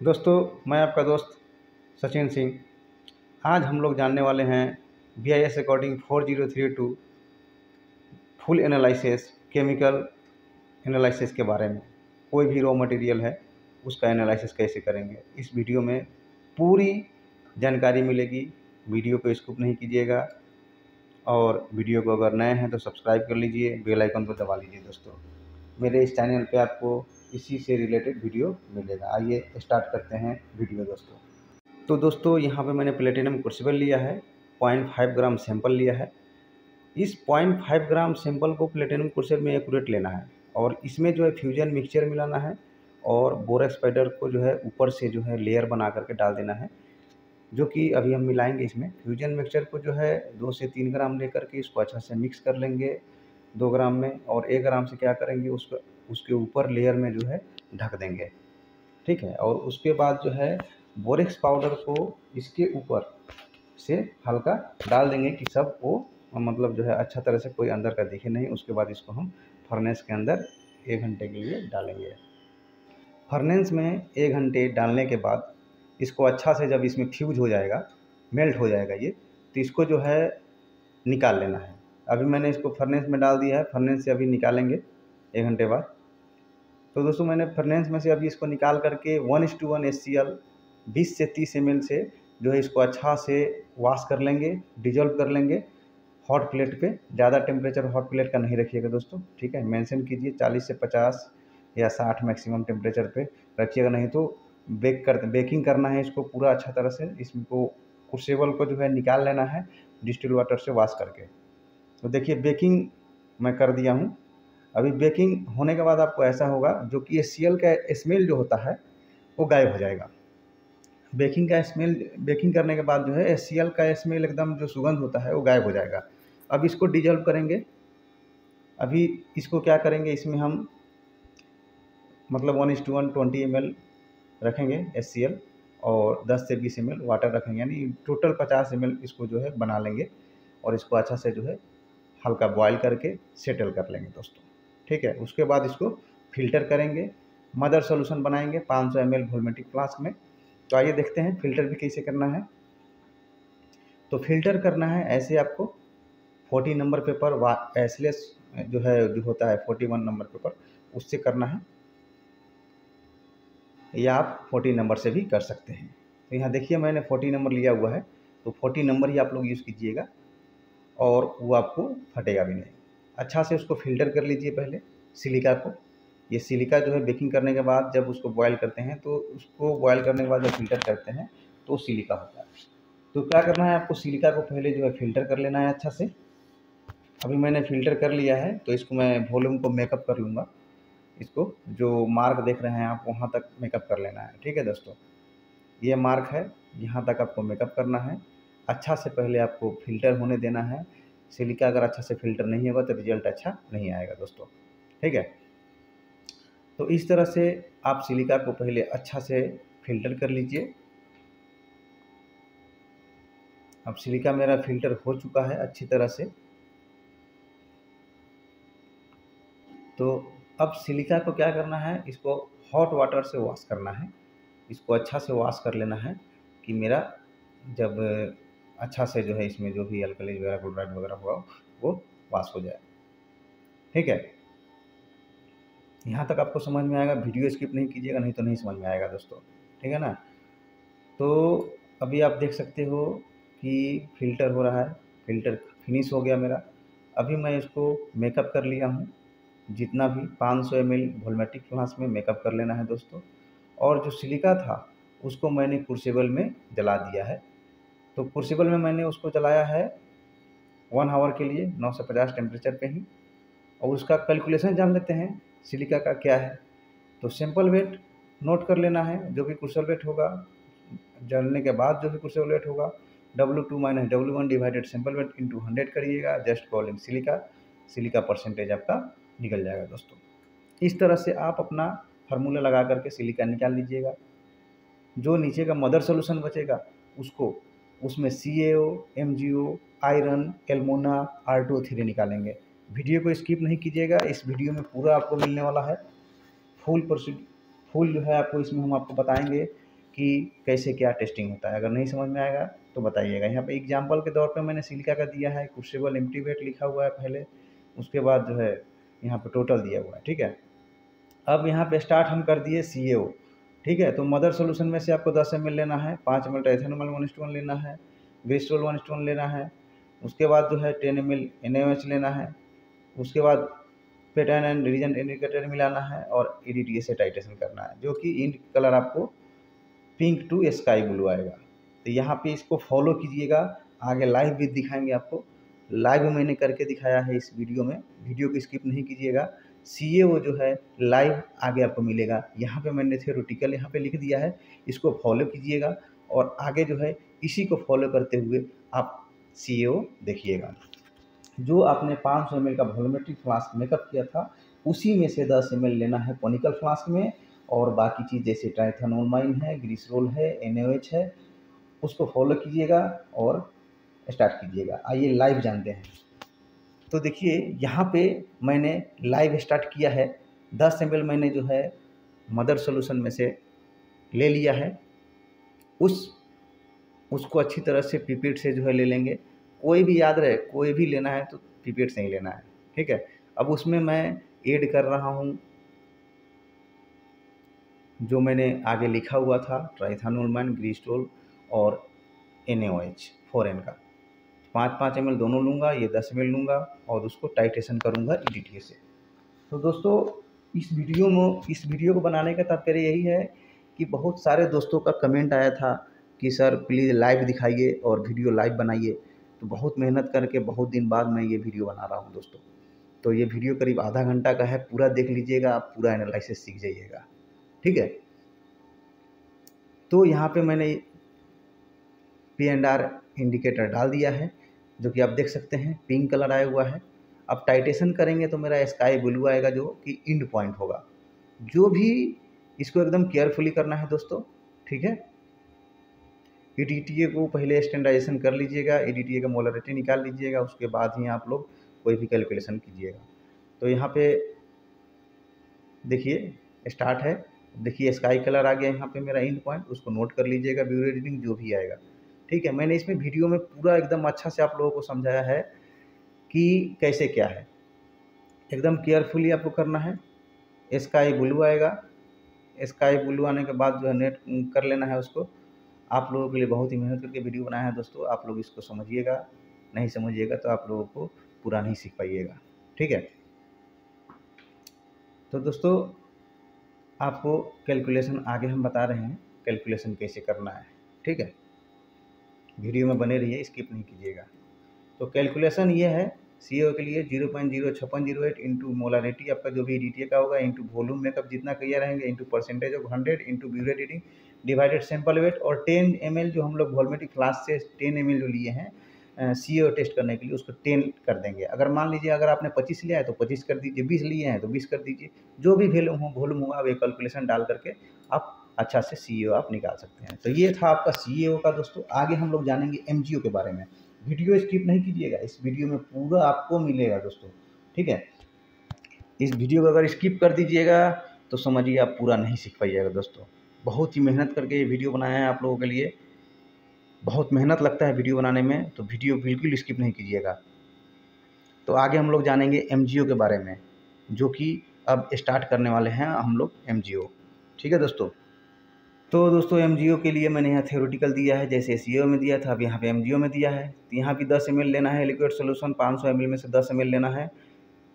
दोस्तों, मैं आपका दोस्त सचिन सिंह। आज हम लोग जानने वाले हैं B I S according four zero three two full analysis chemical analysis के बारे में। कोई भी रॉ मटेरियल है, उसका एनालिसिस कैसे करेंगे? इस वीडियो में पूरी जानकारी मिलेगी। वीडियो को स्किप नहीं कीजिएगा। और वीडियो को अगर नए हैं तो सब्सक्राइब कर लीजिए बेल आइकन को दबा लीजिए दोस्तों। मेरे इस चैनल पे आपको इसी से रिलेटेड वीडियो मिलेगा। आइए स्टार्ट करते हैं वीडियो दोस्तों। तो दोस्तों, यहाँ पे मैंने प्लेटिनम क्रूसिबल लिया है पॉइंट फाइव ग्राम सैंपल लिया है। इस पॉइंट फाइव ग्राम सैंपल को प्लेटिनम क्रूसिबल में एक्यूरेट लेना है और इसमें जो है फ्यूजन मिक्सचर मिलाना है और बोरेक्स पाउडर को जो है ऊपर से जो है लेयर बना करके डाल देना है, जो कि अभी हम मिलाएँगे इसमें। फ्यूजन मिक्सचर को जो है दो से तीन ग्राम लेकर के इसको अच्छा से मिक्स कर लेंगे दो ग्राम में और एक ग्राम से क्या करेंगे उसको उसके ऊपर लेयर में जो है ढक देंगे। ठीक है? और उसके बाद जो है बोरिक्स पाउडर को इसके ऊपर से हल्का डाल देंगे कि सब वो मतलब जो है अच्छा तरह से कोई अंदर का दिखे नहीं। उसके बाद इसको हम फर्नेस के अंदर एक घंटे के लिए डालेंगे। फर्नेस में एक घंटे डालने के बाद इसको अच्छा से जब इसमें फ्यूज हो जाएगा मेल्ट हो जाएगा ये तो इसको जो है निकाल लेना है। अभी मैंने इसको फर्नेस में डाल दिया है। फर्नेस से अभी निकालेंगे एक घंटे बाद। तो दोस्तों, मैंने फर्नेस में से अभी इसको निकाल करके one is to one S C L बीस से तीस एम से जो है इसको अच्छा से वॉश कर लेंगे डिजोल्व कर लेंगे। हॉट प्लेट पे ज़्यादा टेम्परेचर हॉट प्लेट का नहीं रखिएगा दोस्तों, ठीक है? मेंशन कीजिए चालीस से पचास या साठ मैक्सिमम टेम्परेचर पे रखिएगा, नहीं तो बेक कर बेकिंग करना है इसको पूरा अच्छा तरह से। इसको कुर्सेबल को जो है निकाल लेना है डिस्टिल वाटर से वॉश करके। तो देखिए बेकिंग मैं कर दिया हूँ। अभी बेकिंग होने के बाद आपको ऐसा होगा, जो कि ये एस का स्मेल जो होता है, वो गायब हो जाएगा। बेकिंग का स्मेल बेकिंग करने के बाद जो है एस का स्मेल एकदम जो सुगंध होता है, वो गायब हो जाएगा। अब इसको डिजल्व करेंगे। अभी इसको क्या करेंगे, इसमें हम मतलब one is to one twenty M रखेंगे एस और 10 से 20 एम वाटर रखेंगे, यानी टोटल 50 एम इसको जो है बना लेंगे और इसको अच्छा से जो है हल्का बॉयल करके सेटल कर लेंगे दोस्तों। ठीक है? उसके बाद इसको फ़िल्टर करेंगे। मदर सोल्यूशन बनाएँगे 500 सौ एम एल वोलमेटिक फ्लास्क में। तो आइए देखते हैं फ़िल्टर भी कैसे करना है। तो फ़िल्टर करना है ऐसे आपको 40 नंबर पेपर वा एसलेस जो है, जो होता है 41 नंबर पेपर उससे करना है। या आप 40 नंबर से भी कर सकते हैं। तो यहाँ देखिए मैंने 40 नंबर लिया हुआ है। तो 40 नंबर ही आप लोग यूज़ कीजिएगा। और वो आपको फटेगा भी नहीं। अच्छा से उसको फ़िल्टर कर लीजिए पहले सिलिका को। ये सिलिका जो है बेकिंग करने के बाद जब उसको बॉयल करते हैं तो उसको बॉयल करने के बाद जब फ़िल्टर करते हैं तो सिलिका होता है। तो क्या करना है, आपको सिलिका को पहले जो है फ़िल्टर कर लेना है अच्छा से। अभी मैंने फ़िल्टर कर लिया है तो इसको मैं वॉल्यूम को मेकअप कर लूँगा। इसको जो मार्क देख रहे हैं आप, वहाँ तक मेकअप कर लेना है। ठीक है दोस्तों? ये मार्क है, यहाँ तक आपको मेकअप करना है। अच्छा से पहले आपको फ़िल्टर होने देना है। सिलिका अगर अच्छा से फ़िल्टर नहीं होगा तो रिज़ल्ट अच्छा नहीं आएगा दोस्तों, ठीक है? तो इस तरह से आप सिलिका को पहले अच्छा से फ़िल्टर कर लीजिए। अब सिलिका मेरा फ़िल्टर हो चुका है अच्छी तरह से। तो अब सिलिका को क्या करना है? इसको हॉट वाटर से वॉश करना है। इसको अच्छा से वॉश कर लेना है कि मेरा जब अच्छा से जो है इसमें जो भी अल्कलीज वगैरह क्लोराइड वगैरह हुआ, वो पास हो जाए। ठीक है? यहाँ तक आपको समझ में आएगा वीडियो स्किप नहीं कीजिएगा, नहीं तो नहीं समझ में आएगा दोस्तों। ठीक है ना? तो अभी आप देख सकते हो कि फ़िल्टर हो रहा है फ़िल्टर फिनिश हो गया मेरा। अभी मैं इसको मेकअप कर लिया हूँ। जितना भी 500 सौ एम एल वोलमेटिक फ्लास में मेकअप कर लेना है दोस्तों। और जो सिलिका था, उसको मैंने कुर्सेबल में जला दिया है। तो क्रूसिबल में मैंने उसको चलाया है वन आवर के लिए, नौ सौ पचास टेम्परेचर पे ही। और उसका कैलकुलेशन जान लेते हैं सिलिका का क्या है। तो सिंपल वेट नोट कर लेना है, जो भी क्रूसल वेट होगा जलने के बाद जो भी क्रूसल वेट होगा W two minus W one divided sample weight into hundred करिएगा just calling silica silica percentage आपका निकल जाएगा दोस्तों। इस तरह से आप अपना फार्मूला लगा करके सिलिका निकाल लीजिएगा। जो नीचे का मदर सोल्यूशन बचेगा, उसको उसमें C A O M G O iron alumina R two three निकालेंगे। वीडियो को स्किप नहीं कीजिएगा, इस वीडियो में पूरा आपको मिलने वाला है। फुल प्रोसीड, फुल जो है आपको इसमें हम आपको बताएँगे कि कैसे क्या टेस्टिंग होता है। अगर नहीं समझ में आएगा तो बताइएगा। यहाँ पे एग्जांपल के तौर पे मैंने सिलिका का दिया है कुर्सेबल एम्प्टीवेट लिखा हुआ है पहले। उसके बाद जो है यहाँ पे टोटल दिया हुआ है, ठीक है? अब यहाँ पे स्टार्ट हम कर दिए सी ठीक है तो मदर सोल्यूशन में से आपको दस एम लेना है, पाँच एम एल एथेनोमल वन स्टोन लेना है ग्रिस्टोल वन स्टोन लेना है, उसके बाद जो है टेन एम एल लेना है, उसके बाद पेटर्न एंड रीजन इंडिकेटर मिलाना है और ई डी से टाइटेशन करना है, जो कि इंड कलर आपको पिंक टू स्काई ब्लू आएगा। तो यहाँ पे इसको फॉलो कीजिएगा, आगे लाइव भी दिखाएँगे आपको। लाइव मैंने करके दिखाया है इस वीडियो में वीडियो को स्किप नहीं कीजिएगा। सी ए वो जो है लाइव आगे आपको मिलेगा। यहाँ पे मैंने थ्योरेटिकल यहाँ पे लिख दिया है, इसको फॉलो कीजिएगा और आगे जो है, इसी को फॉलो करते हुए आप सी ए देखिएगा। जो आपने 500 सौ का वॉलोमेट्रिक फ्लास्क मेकअप किया था, उसी में से 10 एम लेना है पोनिकल फ्लास्क में और बाकी चीज़ जैसे ट्राइथनोलमाइन है ग्रीस रोल है एन है, उसको फॉलो कीजिएगा और स्टार्ट कीजिएगा। आइए लाइव जानते हैं। तो देखिए, यहाँ पे मैंने लाइव स्टार्ट किया है। दस एम मैंने जो है मदर सोल्यूशन में से ले लिया है। उस, उसको अच्छी तरह से पिपेट से जो है ले लेंगे। कोई भी याद रहे, कोई भी लेना है तो पिपेट से ही लेना है, ठीक है? अब उसमें मैं ऐड कर रहा हूँ। जो मैंने आगे लिखा हुआ था ट्राइथानोलमैन ग्रीस्टोल और एन फोर एन का। पाँच पाँच एम दोनों लूँगा, ये दस एम लूँगा और उसको टाइटेशन करूँगा ई से। तो दोस्तों, इस वीडियो में, इस वीडियो को बनाने का तात्पर्य यही है कि बहुत सारे दोस्तों का कमेंट आया था कि, सर प्लीज़ लाइव दिखाइए और वीडियो लाइव बनाइए। तो बहुत मेहनत करके बहुत दिन बाद मैं ये वीडियो बना रहा हूँ दोस्तों। तो ये वीडियो करीब आधा घंटा का है, पूरा देख लीजिएगा, आप पूरा एनालिसिस सीख जाइएगा। ठीक है? तो यहाँ पे मैंने पी एंड आर इंडिकेटर डाल दिया है। जो कि आप देख सकते हैं पिंक कलर आया हुआ है। अब टाइटेशन करेंगे तो मेरा स्काई ब्लू आएगा जो कि इंड पॉइंट होगा। जो भी इसको एकदम केयरफुली करना है दोस्तों, ठीक है? ई e को पहले स्टैंडाइजेशन कर लीजिएगा ई का मोलरिटी निकाल लीजिएगा, उसके बाद ही आप लोग कोई भी कैलकुलेशन कीजिएगा। तो यहाँ पे देखिए स्टार्ट है। देखिए स्काई कलर आ गया यहाँ पे मेरा इंड पॉइंट उसको नोट कर लीजिएगा ब्यूरो रीडिंग जो भी आएगा। ठीक है, मैंने इसमें वीडियो में पूरा एकदम अच्छा से आप लोगों को समझाया है कि कैसे क्या है। एकदम केयरफुली आपको करना है। स्काई ब्लू आएगा। स्काई ब्लू आने के बाद जो है नेट कर लेना है उसको। आप लोगों के लिए बहुत ही मेहनत करके वीडियो बनाया है दोस्तों, आप लोग इसको समझिएगा। नहीं समझिएगा तो आप लोगों को पूरा नहीं सीख पाइएगा। ठीक है? तो दोस्तों, आपको कैलकुलेशन आगे हम बता रहे हैं कैलकुलेशन कैसे करना है। ठीक है? वीडियो में बने रहिए स्किप नहीं कीजिएगा। तो कैलकुलेशन ये है सी के लिए ज़ीरो पॉइंट ज़ीरो छप्पन ज़ीरो एट इंटू मोलारिटी आपका जो भी डी का होगा इंटू वॉल्यूम मेकअप जितना किया रहेंगे into percentage of hundred into burette reading divided sample weight और टेन एमएल जो हम लोग वॉलमेटिक क्लास से टेन एम जो लिए हैं सी टेस्ट करने के लिए उसको टेन कर देंगे। अगर मान लीजिए अगर आपने पच्चीस लिया है तो पच्चीस कर दीजिए, बीस लिए हैं तो बीस कर दीजिए। जो भी वैल्यू हो वॉल्यूम होगा एक कैलकुलेशन डाल करके आप अच्छा से सी आप निकाल सकते हैं। तो ये था आपका सी का दोस्तों। आगे हम लोग जानेंगे एमजीओ के बारे में। वीडियो स्किप नहीं कीजिएगा। इस वीडियो में पूरा आपको मिलेगा दोस्तों। ठीक है? इस वीडियो को अगर स्किप कर दीजिएगा तो समझिए आप पूरा नहीं सीख पाइएगा दोस्तों। बहुत ही मेहनत करके ये वीडियो बनाया है आप लोगों के लिए। बहुत मेहनत लगता है वीडियो बनाने में तो वीडियो बिल्कुल स्किप नहीं कीजिएगा। तो आगे हम लोग जानेंगे एमजीओ के बारे में, जो कि अब स्टार्ट करने वाले हैं हम लोग एमजीओ ठीक है दोस्तों? तो दोस्तों एमजीओ के लिए मैंने यहाँ थ्योरेटिकल दिया है, जैसे सी में दिया था, अब यहाँ पे एमजीओ में दिया है। तो यहाँ भी दस एम लेना है लिक्विड सोल्यूशन पाँच सौ में से दस एम लेना है।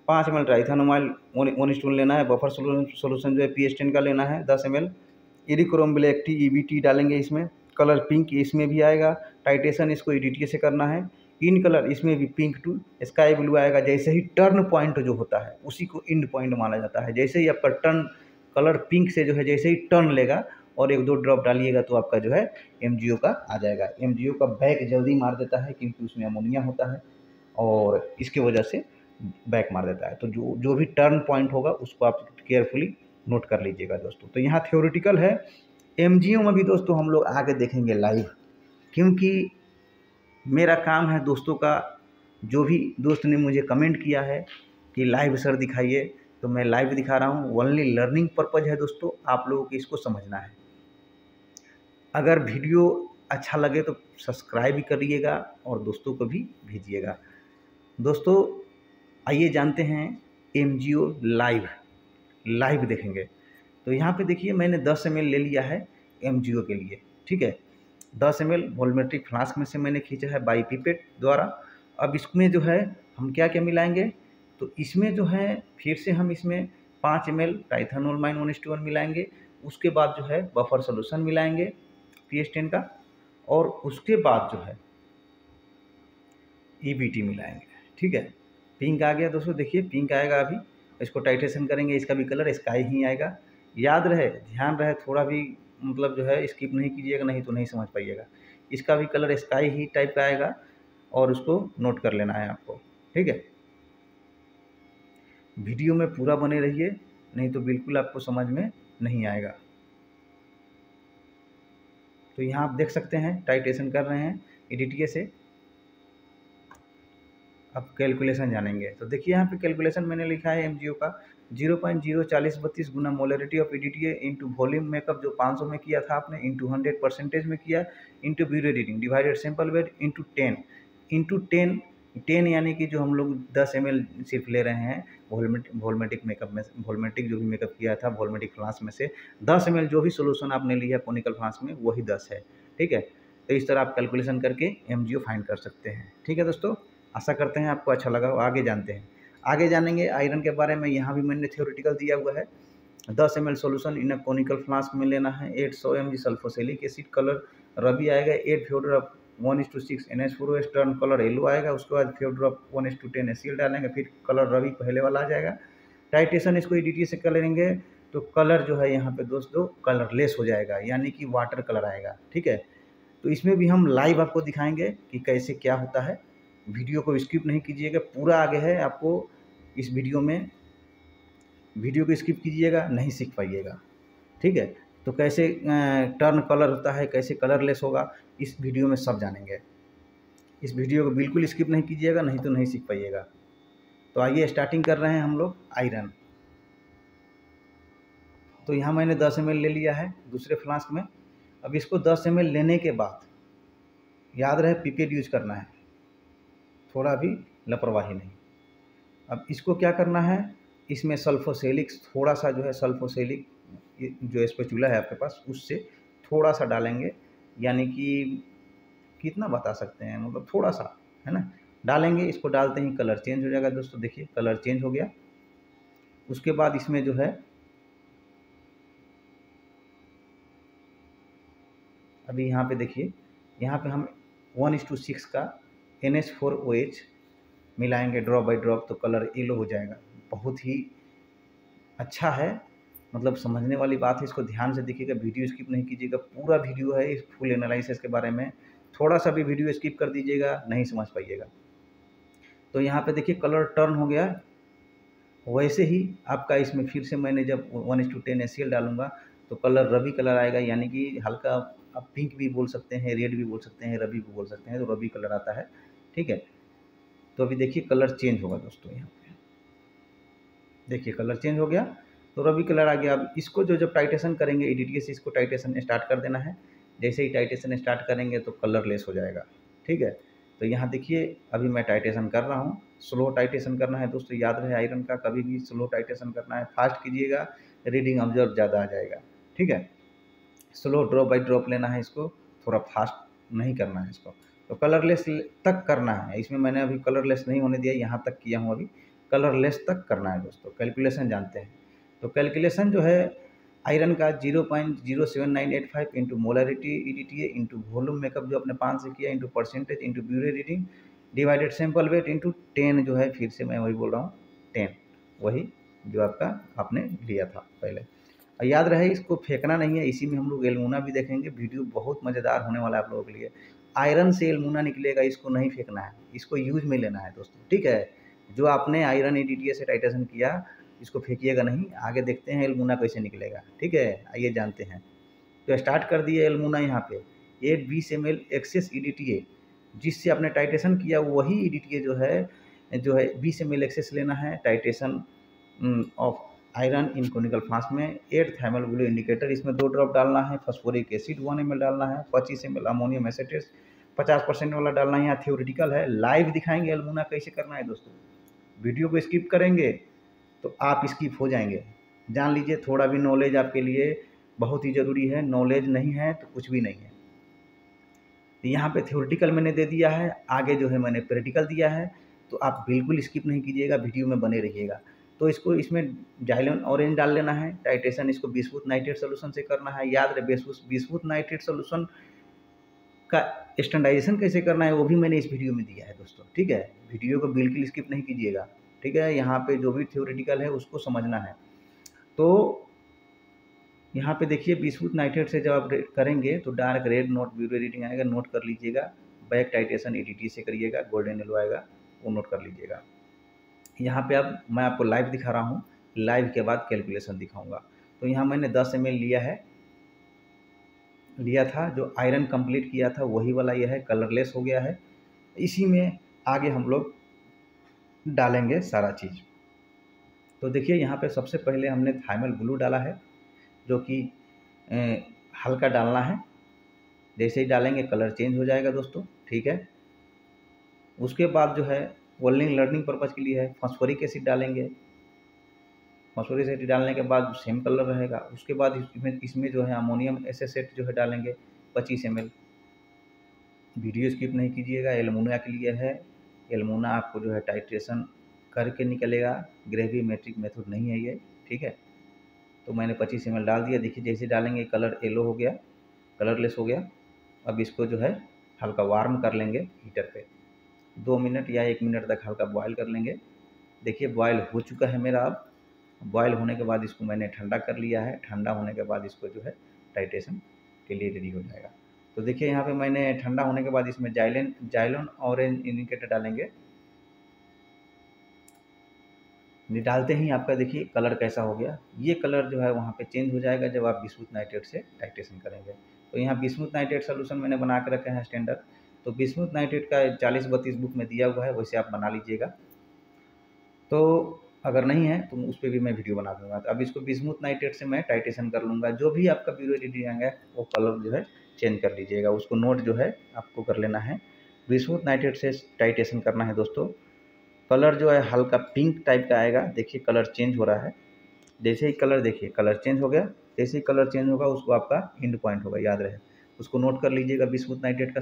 पाँच एम एल ट्राइथानोमाइल वन स्टून लेना है बफर सोल्यूशन जो है पी एस टेन का लेना है, दस M L eriochrome black T E B T डालेंगे इसमें। कलर पिंक इसमें भी आएगा। टाइटेशन इसको ई से करना है। इन कलर इसमें भी पिंक टू स्काई ब्लू आएगा। जैसे ही टर्न पॉइंट जो होता है, उसी को इंड पॉइंट माना जाता है। जैसे ही आपका टर्न कलर पिंक से जो है, जैसे ही टर्न लेगा और एक दो ड्रॉप डालिएगा तो आपका जो है एमजीओ का आ जाएगा। एमजीओ का बैक जल्दी मार देता है क्योंकि उसमें अमोनिया होता है और इसकी वजह से बैक मार देता है। तो जो जो भी टर्न पॉइंट होगा उसको आप केयरफुली नोट कर लीजिएगा दोस्तों। तो यहाँ थ्योरेटिकल है। एमजीओ में भी दोस्तों हम लोग आगे देखेंगे लाइव क्योंकि मेरा काम है दोस्तों का जो भी दोस्त ने मुझे कमेंट किया है कि लाइव सर दिखाइए। तो मैं लाइव दिखा रहा हूँ। ओनली लर्निंग पर्पज़ है दोस्तों। आप लोगों को इसको समझना है। अगर वीडियो अच्छा लगे तो सब्सक्राइब भी करिएगा और दोस्तों को भी भेजिएगा। दोस्तों, आइए जानते हैं एमजीओ लाइव लाइव देखेंगे। तो यहाँ पे देखिए, मैंने 10 एम ले लिया है एमजीओ के लिए, ठीक है? 10 एम एल वोलमेट्रिक फ्लास्क में से मैंने खींचा है बाई पिपेट द्वारा। अब इसमें जो है, हम क्या क्या मिलाएँगे? तो इसमें जो है, फिर से हम इसमें पाँच M L triethanolamine one मिलाएँगे। उसके बाद जो है बफर सोल्यूशन मिलाएँगे। पी एस टेन का और उसके बाद जो है ई बी टी मिलाएँगे। ठीक है? पिंक आ गया दोस्तों, देखिए पिंक आएगा अभी। इसको टाइटेशन करेंगे, इसका भी कलर स्काई ही आएगा। याद रहे, ध्यान रहे, थोड़ा भी मतलब जो है स्किप नहीं कीजिएगा, नहीं तो नहीं समझ पाइएगा। इसका भी कलर स्काई ही टाइप का आएगा और उसको नोट कर लेना है आपको। ठीक है? वीडियो में पूरा बने रहिए, नहीं तो बिल्कुल आपको समझ में नहीं आएगा। तो यहाँ आप देख सकते हैं टाइटेशन कर रहे हैं एडिटिए से। अब कैलकुलेशन जानेंगे। तो देखिए यहाँ पे कैलकुलेशन मैंने लिखा है एम का। ज़ीरो पॉइंट ज़ीरो चालीस बत्तीस गुना molarity of EDTA into volume makeup जो 500 में किया था आपने इंटू हंड्रेड परसेंटेज में किया into burette reading divided sample weight into ten into ten ten यानी कि जो हम लोग दस एम सिर्फ़ ले रहे हैं वोलमेटिक वोलमेटिक मेकअप में, वोलमेटिक जो भी मेकअप किया था, वोलमेटिक फ्लास में से, दस एम जो भी सोल्यूशन आपने लिया कोनिकल फ्लास में, वही दस है, ठीक है? तो इस तरह आप कैलकुलेशन करके एम फाइंड कर सकते हैं, ठीक है दोस्तों? आशा करते हैं आपको अच्छा लगा आगे जानते हैं। आगे जानेंगे आयरन के बारे में, यहाँ भी मैंने थ्योरिटिकल दिया हुआ है। दस M L solution in conical flask में लेना है एट सौ M G sulfosalicylic acid colour ruby आएगा add फ्योडर one is to six, N S four S turn colour yellow आएगा, उसके बाद फिर drop one is to ten S डालेंगे, फिर कलर रवि पहले वाला आ जाएगा। टाइटेशन इसको ई से कर लेंगे तो कलर जो है यहाँ पे दोस्तों कलरलेस हो जाएगा, यानी कि वाटर कलर आएगा, ठीक है? तो इसमें भी हम लाइव आपको दिखाएँगे कि कैसे क्या होता है। वीडियो को स्किप नहीं कीजिएगा, पूरा आगे है, आपको इस वीडियो में वीडियो को स्किप कीजिएगा, नहीं सीख पाइएगा, ठीक है? तो कैसे टर्न कलर होता है, कैसे कलरलेस होगा, इस वीडियो में सब जानेंगे। इस वीडियो को बिल्कुल स्किप नहीं कीजिएगा, नहीं तो नहीं सीख पाइएगा। तो आइए स्टार्टिंग कर रहे हैं हम लोग आयरन तो यहाँ मैंने दस एम ले लिया है, दूसरे फ्लास्क में। अब इसको दस एम लेने के बाद, याद रहे पीपेड यूज़ करना है। थोड़ा भी लापरवाही नहीं। अब इसको क्या करना है, इसमें सल्फोसेलिक थोड़ा सा जो है सल्फोसेलिक जो इस पर चूल्हा है आपके पास, उससे थोड़ा सा डालेंगे। यानी कि कितना बता सकते हैं? मतलब थोड़ा सा है ना? डालेंगे, इसको डालते ही कलर चेंज हो जाएगा दोस्तों। देखिए, कलर चेंज हो गया। उसके बाद इसमें जो है, अभी यहाँ पे देखिए, यहाँ पे हम वन इस टू सिक्स का N H four O H मिलाएँगे drop by drop तो कलर येलो हो जाएगा। बहुत ही अच्छा है। मतलब समझने वाली बात है, इसको ध्यान से देखिएगा, वीडियो स्किप नहीं कीजिएगा, पूरा वीडियो है इस फुल एनालिसिस के बारे में। थोड़ा सा भी वीडियो स्किप कर दीजिएगा, नहीं समझ पाइएगा। तो यहाँ पे देखिए कलर टर्न हो गया। वैसे ही आपका इसमें फिर से मैंने जब one is to ten S डालूँगा तो कलर रवि कलर आएगा, यानी कि हल्का आप पिंक भी बोल सकते हैं रेड भी बोल सकते हैं, रवि भी बोल सकते हैं तो रवि कलर आता है, ठीक है? तो अभी देखिए कलर चेंज होगा दोस्तों यहाँ पे। देखिए कलर चेंज हो गया। तो रवि कलर आ गया। अब इसको जो, जब टाइटेशन करेंगे एडिटिए से इसको टाइटेशन स्टार्ट कर देना है। जैसे ही टाइटेशन स्टार्ट करेंगे तो कलर लेस हो जाएगा। ठीक है? तो यहाँ देखिए, अभी मैं टाइटेशन कर रहा हूँ। स्लो टाइटेशन करना है दोस्तों, याद रहे आयरन का। कभी भी स्लो टाइटेशन करना है फास्ट कीजिएगा रीडिंग ऑब्ज़र्व ज़्यादा आ जाएगा। ठीक है? स्लो ड्रॉप बाई ड्रॉप लेना है इसको, थोड़ा फास्ट नहीं करना है इसको। तो कलरलेस तक करना है। इसमें मैंने अभी कलरलेस नहीं होने दिया, यहाँ तक किया हूँ अभी। कलरलेस तक करना है दोस्तों कैलकुलेशन जानते हैं। तो कैलकुलेशन जो है आयरन का zero point zero seven nine eight five into molarity E D T A into volume makeup जो अपने पाँच से किया into percentage into burette reading divided sample weight into ten जो है, फिर से मैं वही बोल रहा हूँ टेन वही जो आपका आपने लिया था पहले। और याद रहे, इसको फेंकना नहीं है, इसी में हम लोग एलमुना भी देखेंगे, वीडियो बहुत मज़ेदार होने वाला है आप लोगों के लिए। आयरन से एलमुना निकलेगा, इसको नहीं फेंकना है, इसको यूज़ में लेना है दोस्तों, ठीक है? जो आपने आयरन ई से टाइटेशन किया इसको फेंकिएगा नहीं। आगे देखते हैं एलमुना कैसे निकलेगा। ठीक है? आइए जानते हैं। तो स्टार्ट कर दिए एलमुना यहाँ पे। एट बीस M L excess E D T A जिससे आपने टाइटेशन किया, वही ई के जो है जो है बीस एम एल एक्सेस लेना है। Titration of iron in conical flask में। एट थैमल ब्लू इंडिकेटर इसमें दो ड्रॉप डालना है। फॉस्फोरिक एसिड वन एम डालना है। पच्चीस एम अमोनियम एसेटेस पचास परसेंट वाला डालना है। यहाँ थियोरिटिकल है। लाइव दिखाएँगे अलमुना कैसे करना है दोस्तों। वीडियो को स्किप करेंगे। तो आप स्किप हो जाएँगे। जान लीजिए, थोड़ा भी नॉलेज आपके लिए बहुत ही ज़रूरी है। नॉलेज नहीं है तो कुछ भी नहीं है। यहाँ पे थ्योरेटिकल मैंने दे दिया है, आगे जो है मैंने प्रैक्टिकल दिया है तो आप बिल्कुल स्किप नहीं कीजिएगा वीडियो में बने रहिएगा। तो इसको इसमें जाइलन ऑरेंज डाल लेना है टाइटेशन इसको बिस्फुट नाइट्रेट सोल्यूशन से करना है। याद रहे बिस्फुट नाइट्रेट सोल्यूशन का स्टैंडाइजेशन कैसे करना है, वो भी मैंने इस वीडियो में दिया है दोस्तों, ठीक है? वीडियो को बिल्कुल स्किप नहीं कीजिएगा। ठीक है, यहाँ पे जो भी थ्योरेटिकल है, उसको समझना है। तो यहाँ पे देखिए बिस्फुट नाइट्रेट से जब आप करेंगे तो dark red note burette reading आएगा, नोट कर लीजिएगा। बैक टाइटेशन ई से करिएगा, गोल्डन येलो आएगा, वो नोट कर लीजिएगा। यहाँ पे अब मैं आपको लाइव दिखा रहा हूँ। लाइव के बाद कैलकुलेशन दिखाऊँगा। तो यहाँ मैंने 10 एम लिया है। लिया था, जो आयरन कंप्लीट किया था, वही वाला यह है कलरलेस हो गया है। इसी में आगे हम लोग डालेंगे सारा चीज़। तो देखिए, यहाँ पे सबसे पहले हमने थाइमल ब्लू डाला है, जो कि हल्का डालना है। जैसे ही डालेंगे, कलर चेंज हो जाएगा दोस्तों, ठीक है? उसके बाद जो है वर्लिंग लर्निंग पर्पज़ के लिए है, फॉस्फोरिक एसिड डालेंगे। फॉस्फोरिक एसिड डालने के बाद सेम कलर रहेगा। उसके बाद इसमें इसमें जो है, अमोनियम एसेट जो है डालेंगे, पच्चीस एम वीडियो स्किप नहीं कीजिएगा, एलमोनिया के लिए है। एलमोना आपको जो है टाइट्रेशन करके निकलेगा। ग्रेवी मेट्रिक मेथड नहीं है ये, ठीक है? तो मैंने पच्चीस एम डाल दिया। देखिए, जैसे डालेंगे, कलर येलो हो गया, कलरलेस हो गया। अब इसको जो है हल्का वार्म कर लेंगे हीटर पे। दो मिनट या एक मिनट तक हल्का बॉयल कर लेंगे। देखिए, बॉयल हो चुका है मेरा अब। बॉयल होने के बाद इसको मैंने ठंडा कर लिया है। ठंडा होने के बाद इसको जो है टाइटेशन के लिए रेडी हो जाएगा। तो देखिए, यहाँ पे मैंने ठंडा होने के बाद इसमें जाइलन जाइलन ऑरेंज इंडिकेटर डालेंगे। डालते ही आपका देखिए, कलर कैसा हो गया। ये कलर जो है, वहाँ पे चेंज हो जाएगा जब आप बिस्मुथ नाइट्रेट से टाइटेशन करेंगे। तो यहाँ बिस्मुथ नाइट्रेट सोल्यूशन मैंने बना के रखे हैं स्टैंडर्ड। तो बिस्मुथ नाइट्रेट का चालीस बत्तीस बुक में दिया हुआ है, वैसे आप बना लीजिएगा। तो अगर नहीं है तो उस पर भी मैं वीडियो बना दूँगा। तो अब इसको बिस्मुथ नाइट्रेट से मैं टाइटेशन कर लूँगा। जो भी आपका वीडियो एडिटिंग है, वो कलर जो है चेंज कर लीजिएगा। उसको नोट जो है, आपको कर लेना है। बिस्मुथ नाइट्रेट से टाइटेशन करना है दोस्तों। कलर जो है, हल्का पिंक टाइप का आएगा। देखिए, कलर चेंज हो रहा है। जैसे ही कलर देखिए, कलर चेंज हो गया। जैसे ही कलर चेंज होगा, उसको आपका इंड पॉइंट होगा, याद रहे। उसको नोट कर लीजिएगा बिस्मुथ नाइट्रेट का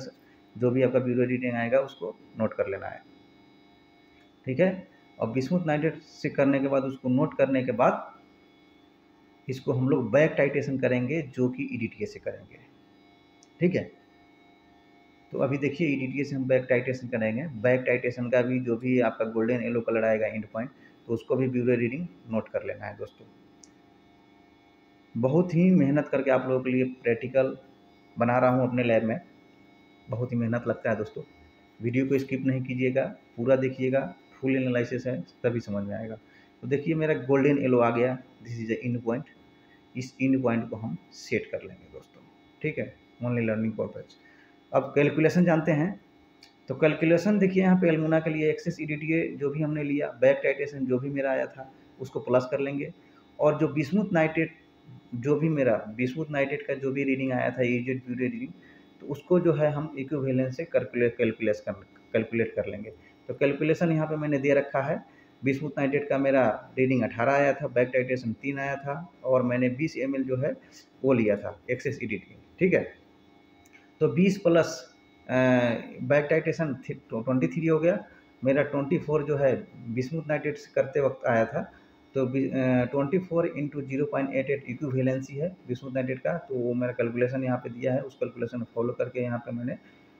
जो भी आपका वीडियो एडिटिंग आएगा, उसको नोट कर लेना है। ठीक है? और बिस्मुथ नाइट्रेट से करने के बाद, उसको नोट करने के बाद, इसको हम लोग बैक टाइटेशन करेंगे, जो कि ई से करेंगे। ठीक है? तो अभी देखिए ई से हम बैक टाइटेशन करेंगे। बैक टाइटेशन का भी जो भी आपका गोल्डन येलो कलर आएगा एंड पॉइंट तो उसको भी ब्यूरो रीडिंग नोट कर लेना है दोस्तों। बहुत ही मेहनत करके आप लोगों के लिए प्रैक्टिकल बना रहा हूँ अपने लैब में। बहुत ही मेहनत लगता है दोस्तों। वीडियो को स्किप नहीं कीजिएगा, पूरा देखिएगा फुल एनालिसिस है, तभी समझ में आएगा। तो देखिए मेरा गोल्डन येलो आ गया। दिस इज़ इन पॉइंट इस इन पॉइंट को हम सेट कर लेंगे दोस्तों। ठीक है? ओनली लर्निंग पर्पज अब कैलकुलेशन जानते हैं? तो कैलकुलेशन देखिए यहाँ पे एलमुना के लिए एक्सेस ई जो भी हमने लिया बैक टाइटेशन जो भी मेरा आया था, उसको प्लस कर लेंगे। और जो बिस्मुथ नाइट्रेट जो भी मेरा बिस्मुथ नाइट्रेट का जो भी रीडिंग आया था एजेड ब्यूरे रीडिंग तो उसको जो है हम इक्विवेलेंस से कैलकुलेट कैलकुलेट कर कैलकुलेट कर लेंगे। तो कैलकुलेशन यहाँ पे मैंने दे रखा है। बिस्मुथ नाइट्रेट का मेरा रीडिंग अठारह आया था बैक टाइटेशन तीन आया था, और मैंने बीस एम जो है वो लिया था एक्सेस ई ठीक है? तो 20 plus back titration twenty three हो गया। मेरा ट्वेंटी फोर जो है बिस्मुथ नाइट्रेट करते वक्त आया था। तो twenty four into zero point eight eight equivalency है बिस्मुथ नाइट्रेट का। तो वो मेरा कैलकुलेशन यहाँ पे दिया है। उस कैलकुलेशन को फॉलो करके यहाँ पे मैंने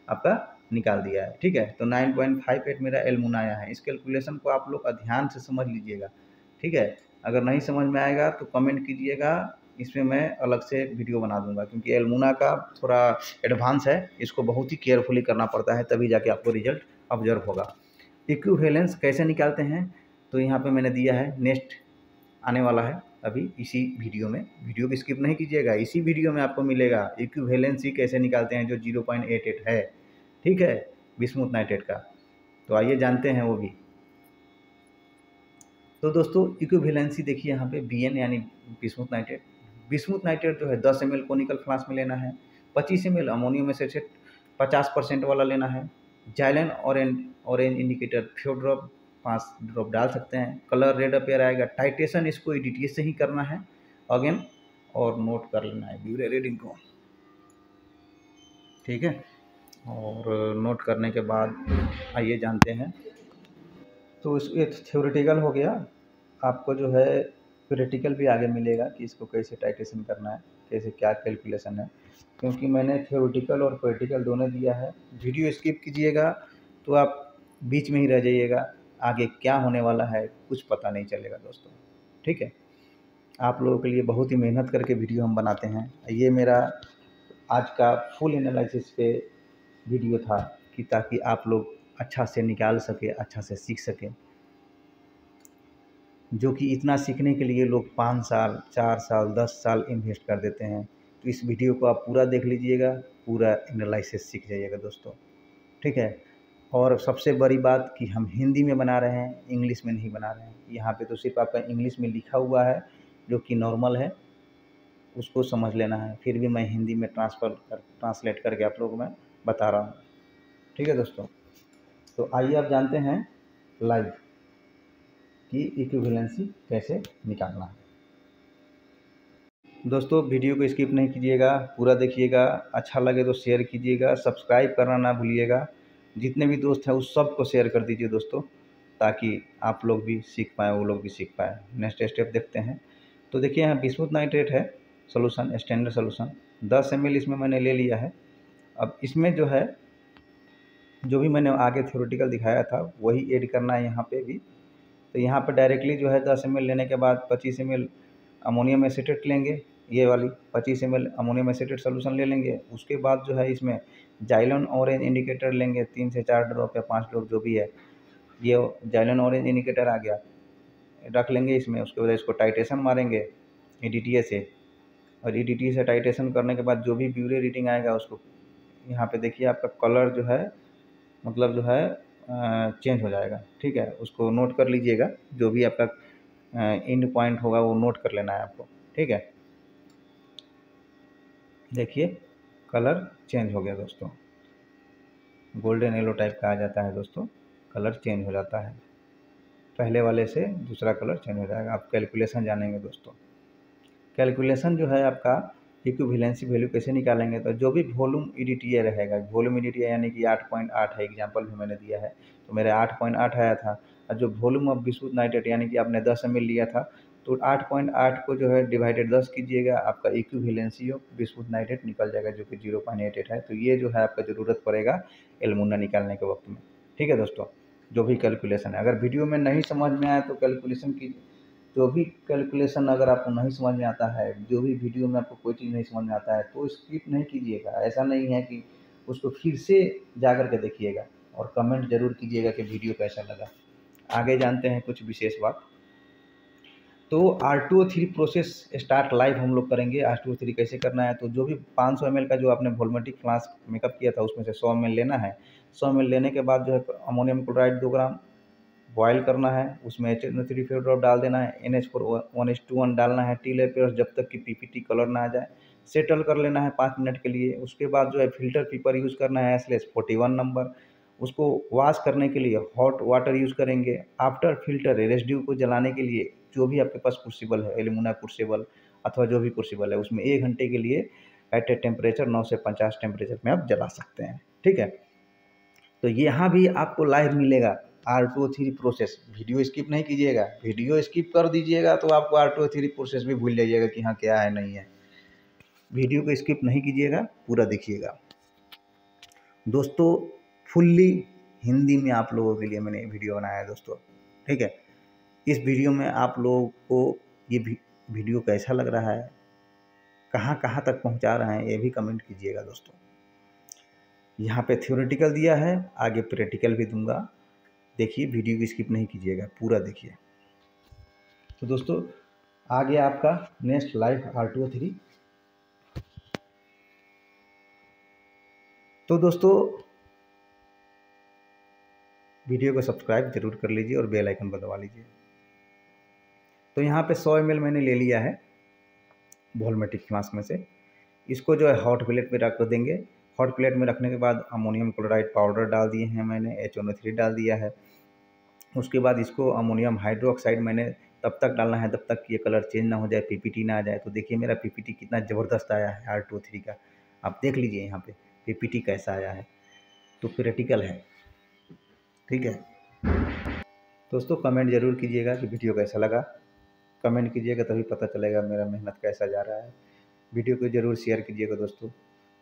आपका निकाल दिया है। ठीक है? तो नाइन पॉइंट फाइव एट मेरा एलमुन आया है। इस कैलकुलेशन को आप लोग ध्यान से समझ लीजिएगा। ठीक है? अगर नहीं समझ में आएगा तो कमेंट कीजिएगा। इसमें मैं अलग से वीडियो बना दूँगा, क्योंकि एलमुना का थोड़ा एडवांस है, इसको बहुत ही केयरफुली करना पड़ता है, तभी जाके आपको रिज़ल्ट ऑब्ज़र्व होगा। इक्विवेलेंस कैसे निकालते हैं? तो यहाँ पे मैंने दिया है नेक्स्ट आने वाला है, अभी इसी वीडियो में। वीडियो को स्किप नहीं कीजिएगा, इसी वीडियो में आपको मिलेगा इक्विवेलेंसी कैसे निकालते हैं जो ज़ीरो पॉइंट एट एट है। ठीक है बिस्मुथ नाइट्रेट का। तो आइए जानते हैं वो भी। तो दोस्तों इक्विवेलेंसी देखिए यहाँ पे बी एन यानी बिस्मुथ नाइट्रेट बिस्मुथ नाइट्रेट जो है, दस एम कोनिकल फ्लास में लेना है, पच्चीस एम अमोनियम एसेट पचास परसेंट वाला लेना है xylenol orange orange indicator few drop पाँच ड्रॉप डाल सकते हैं कलर रेड अपेयर आएगा टाइटेशन इसको ई से ही करना है अगेन और नोट कर लेना है, ब्यूरे रीडिंग को। ठीक है? और नोट करने के बाद आइए जानते हैं। तो इस, ये थ्योरेटिकल हो गया। आपको जो है प्रैक्टिकल भी आगे मिलेगा कि इसको कैसे टाइटेशन करना है, कैसे क्या कैलकुलेशन है। क्योंकि मैंने थ्योरेटिकल और प्रैक्टिकल दोनों दिया है। वीडियो स्किप कीजिएगा तो आप बीच में ही रह जाइएगा। आगे क्या होने वाला है, कुछ पता नहीं चलेगा दोस्तों। ठीक है? आप लोगों के लिए बहुत ही मेहनत करके वीडियो हम बनाते हैं। ये मेरा आज का फुल एनालिसिस पे वीडियो था कि ताकि आप लोग अच्छा से निकाल सके अच्छा से सीख सकें। जो कि इतना सीखने के लिए लोग पाँच साल, चार साल, दस साल इन्वेस्ट कर देते हैं। तो इस वीडियो को आप पूरा देख लीजिएगा, पूरा एनालिसिस सीख जाइएगा दोस्तों। ठीक है? और सबसे बड़ी बात कि हम हिंदी में बना रहे हैं इंग्लिश में नहीं बना रहे हैं। यहाँ पे तो सिर्फ़ आपका इंग्लिश में लिखा हुआ है, जो कि नॉर्मल है, उसको समझ लेना है। फिर भी मैं हिंदी में ट्रांसफ़र कर ट्रांसलेट करके आप लोगों में बता रहा हूँ। ठीक है दोस्तों? तो आइए आप जानते हैं लाइव की इक्विवेलेंसी कैसे निकालना है। दोस्तों, वीडियो को स्किप नहीं कीजिएगा, पूरा देखिएगा अच्छा लगे तो शेयर कीजिएगा सब्सक्राइब करना ना भूलिएगा। जितने भी दोस्त हैं, उस सबको शेयर कर दीजिए दोस्तों, ताकि आप लोग भी सीख पाएँ, वो लोग भी सीख पाएँ। नेक्स्ट स्टेप देखते हैं। तो देखिए, यहाँ बिस्मुथ नाइट्रेट है सोलूशन स्टैंडर्ड सोलूशन दस एम इसमें मैंने ले लिया है। अब इसमें जो है, जो भी मैंने आगे थ्योरेटिकल दिखाया था, वही ऐड करना है यहाँ पे भी। तो यहाँ पर डायरेक्टली जो है दस एम लेने के बाद पच्चीस एम अमोनियम एसिटेट लेंगे, ये वाली पच्चीस एम अमोनियम एसिटेट सोल्यूशन ले लेंगे। उसके बाद जो है इसमें जाइलन ऑरेंज इंडिकेटर लेंगे, तीन से चार ड्रॉप या पाँच ड्रॉप जो भी है। ये जाइलन ऑरेंज इंडिकेटर आ गया। रख लेंगे इसमें, उसके बाद इसको टाइटेशन मारेंगे ईडीटीए से। और ईडीटीए से टाइटेशन करने के बाद जो भी ब्यूरे रीडिंग आएगा, उसको यहाँ पे देखिए आपका कलर जो है मतलब जो है चेंज हो जाएगा। ठीक है? उसको नोट कर लीजिएगा। जो भी आपका इंड पॉइंट होगा, वो नोट कर लेना है आपको। ठीक है? देखिए कलर चेंज हो गया दोस्तों। गोल्डन येलो टाइप का आ जाता है दोस्तों। कलर चेंज हो जाता है। पहले वाले से दूसरा कलर चेंज हो जाएगा। आप कैलकुलेशन जानेंगे दोस्तों। कैलकुलेशन जो है आपका इक्विवेलेंसी वैल्यू कैसे निकालेंगे? तो जो भी वॉल्यूम ई रहेगा वॉल्यूम ई यानी कि आठ पॉइंट आठ है एग्ज़ाम्पल भी मैंने दिया है। तो मेरे आठ पॉइंट आठ आया था। और जो वॉल्यूम ऑफ़ बिस्कुट नाइट्रेट यानी कि आपने दस एम लिया था तो आठ पॉइंट आठ को जो है डिवाइडेड दस कीजिएगा, आपका इक्विवेलेंसी ऑफ़ बिस्कुट नाइट्रेट निकल जाएगा, जो कि ज़ीरो पॉइंट एट एट है। तो ये जो है आपका ज़रूरत पड़ेगा एलमुना निकालने के वक्त में। ठीक है दोस्तों? जो भी कैलकुलेशन है। अगर वीडियो में नहीं समझ में आए तो कैलकुलेशन की जो भी कैलकुलेशन अगर आपको नहीं समझ में आता है, जो भी वीडियो में आपको कोई चीज़ नहीं समझ में आता है तो स्किप नहीं कीजिएगा। ऐसा नहीं है कि उसको फिर से जा कर के देखिएगा और कमेंट ज़रूर कीजिएगा कि वीडियो कैसा लगा। आगे जानते हैं कुछ विशेष बात। तो R two O three process start live हम लोग करेंगे। आर टू ओ थ्री कैसे करना है? तो जो भी पाँच सौ एम का जो आपने वोलमेटिक फ्लास्क मेकअप किया था, उसमें से सौ एम लेना है। सौ एम लेने के बाद जो है अमोनियम क्लोराइड दो ग्राम बॉयल करना है, उसमें H N three four drop डाल देना है N H four one H two one डालना है टी लेपियर्स जब तक कि पीपीटी कलर ना आ जाए सेटल कर लेना है पाँच मिनट के लिए, उसके बाद जो है फ़िल्टर पेपर यूज़ करना है एस फोर्टी वन नंबर उसको वॉश करने के लिए हॉट वाटर यूज़ करेंगे आफ्टर फ़िल्टर रेसिड्यू को जलाने के लिए जो भी आपके पास कुर्सीबल है एलिमुना कुर्सीबल अथवा जो भी कुर्सीबल है, उसमें एक घंटे के लिए एट ए टेम्परेचर नौ से पचास टेम्परेचर में आप जला सकते हैं, ठीक है? तो यहाँ भी आपको लाइव मिलेगा। R two three process video skip नहीं कीजिएगा। वीडियो स्किप कर दीजिएगा तो आपको आर टू थ्री प्रोसेस भी भूल जाइएगा कि हाँ क्या है, नहीं है। वीडियो को स्किप नहीं कीजिएगा, पूरा देखिएगा। दोस्तों फुल्ली हिंदी में आप लोगों के लिए मैंने वीडियो बनाया है दोस्तों। ठीक है? इस वीडियो में आप लोगों को ये वीडियो कैसा लग रहा है? कहाँ कहाँ तक पहुँचा रहे हैं, ये भी कमेंट कीजिएगा दोस्तों। यहाँ पे थ्योरेटिकल दिया है, आगे प्रैक्टिकल भी दूँगा। देखिए, वीडियो की स्किप नहीं कीजिएगा, पूरा देखिए। तो दोस्तों आ गया आपका next live R two three. तो दोस्तों, वीडियो को सब्सक्राइब ज़रूर कर लीजिए और बेल आइकन को दबा लीजिए। तो यहाँ पे 100 एम मैंने ले लिया है, वॉलमेटिक फ्लास्क में से। इसको जो है, हॉट प्लेट पे रख देंगे। हॉट प्लेट में रखने के बाद अमोनियम क्लोराइड पाउडर डाल दिए हैं मैंने एच थ्री डाल दिया है। उसके बाद इसको अमोनियम हाइड्रोक्साइड मैंने तब तक डालना है तब तक ये कलर चेंज ना हो जाए पीपीटी ना आ जाए। तो देखिए मेरा पीपीटी कितना ज़बरदस्त आया है आर टू थ्री का। आप देख लीजिए यहाँ पे पीपीटी कैसा आया है। तो क्रिटिकल है। ठीक है? दोस्तों कमेंट ज़रूर कीजिएगा कि वीडियो कैसा लगा। कमेंट कीजिएगा तभी पता चलेगा मेरा मेहनत कैसा जा रहा है। वीडियो को ज़रूर शेयर कीजिएगा दोस्तों।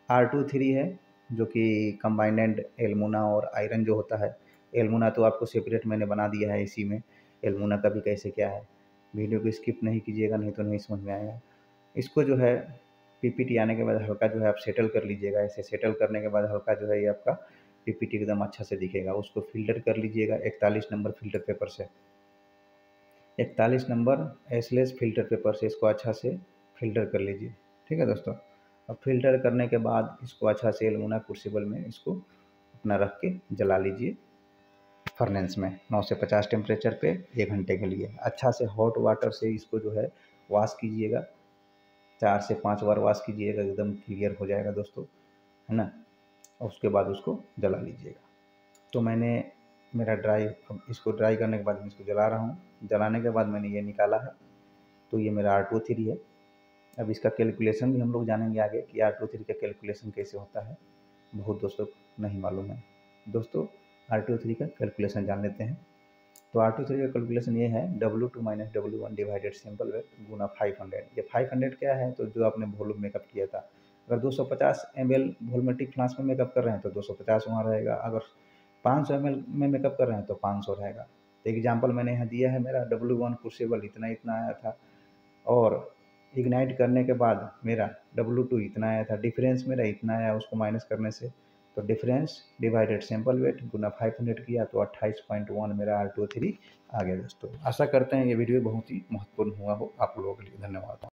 आर टू थ्री है, जो कि कम्बाइंड एलमुना और आयरन जो होता है। एलमुना तो आपको सेपरेट मैंने बना दिया है इसी में। एलमुना का भी कैसे क्या है। वीडियो को स्किप नहीं कीजिएगा, नहीं तो नहीं समझ में आएगा। इसको जो है पीपीटी आने के बाद हल्का जो है आप सेटल कर लीजिएगा। ऐसे सेटल करने के बाद हल्का जो है ये आपका पीपीटी एकदम अच्छा से दिखेगा। उसको फ़िल्टर कर लीजिएगा इकतालीस नंबर फ़िल्टर पेपर से। इकतालीस नंबर एसलेस फ़िल्टर पेपर से इसको अच्छा से फ़िल्टर कर लीजिए। ठीक है दोस्तों? अब फ़िल्टर करने के बाद इसको अच्छा से एलमुना कुर्सीबल में, इसको अपना रख के जला लीजिए। फर्नेंस में नौ से पचास टेम्परेचर पे एक घंटे के लिए। अच्छा से हॉट वाटर से इसको जो है वॉश कीजिएगा। चार से पाँच बार वॉश कीजिएगा, एकदम क्लियर हो जाएगा दोस्तों, है ना? और उसके बाद उसको जला लीजिएगा। तो मैंने मेरा ड्राई इसको ड्राई करने के बाद मैं इसको जला रहा हूँ। जलाने के बाद मैंने ये निकाला है। तो ये मेरा आर टू थ्री है। अब इसका कैलकुलेशन भी हम लोग जानेंगे आगे कि आर टू थ्री का कैलकुलेशन कैसे होता है। बहुत दोस्तों को नहीं मालूम है। दोस्तों आर टू थ्री का कैलकुलेशन जान लेते हैं। तो आर टू थ्री का कैलकुलेशन ये है W two minus W one divided sample weight गुना फाइव हंड्रेड ये फाइव हंड्रेड क्या है? तो जो आपने वॉल्यूम मेकअप किया था। अगर दो सौ पचास एम एल वोलमेटिक फ्लास्क में मेकअप कर रहे हैं तो दो सौ पचास वहाँ रहेगा। अगर पाँच सौ एम एल में मेकअप कर रहे हैं तो पाँच सौ रहेगा। तो एग्ज़ाम्पल मैंने यहाँ दिया है मेरा डब्ल्यू वन क्रूसेबल इतना इतना आया था। और इग्नाइट करने के बाद मेरा डब्लू टू इतना आया था डिफरेंस मेरा इतना आया उसको माइनस करने से। तो डिफरेंस डिवाइडेड सैंपल वेट गुना फाइव हंड्रेड किया तो अट्ठाईस पॉइंट वन मेरा आर टू थ्री आ गया दोस्तों। आशा करते हैं ये वीडियो बहुत ही महत्वपूर्ण हुआ हो। आप लोगों के लिए धन्यवाद।